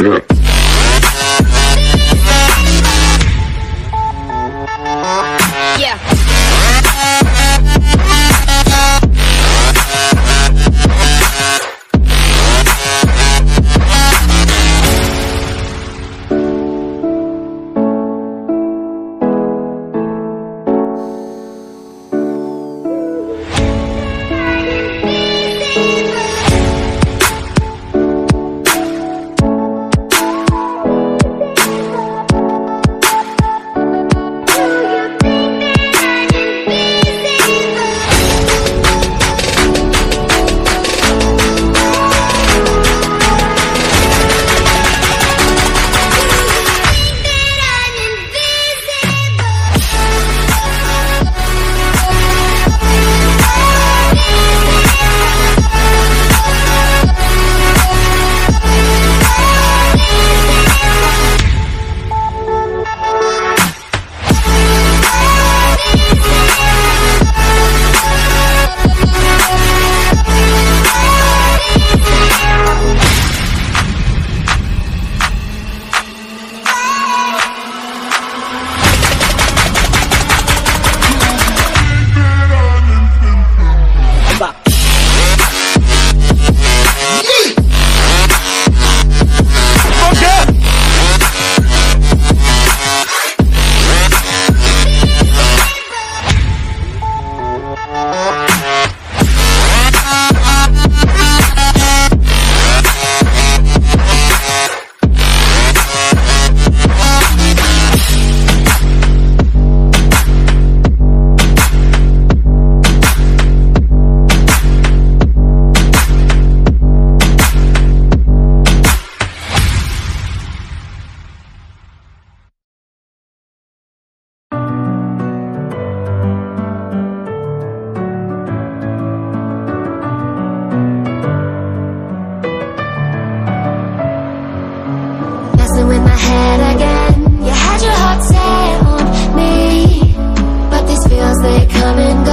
Let's. in my head again. You had your heart set on me But feels,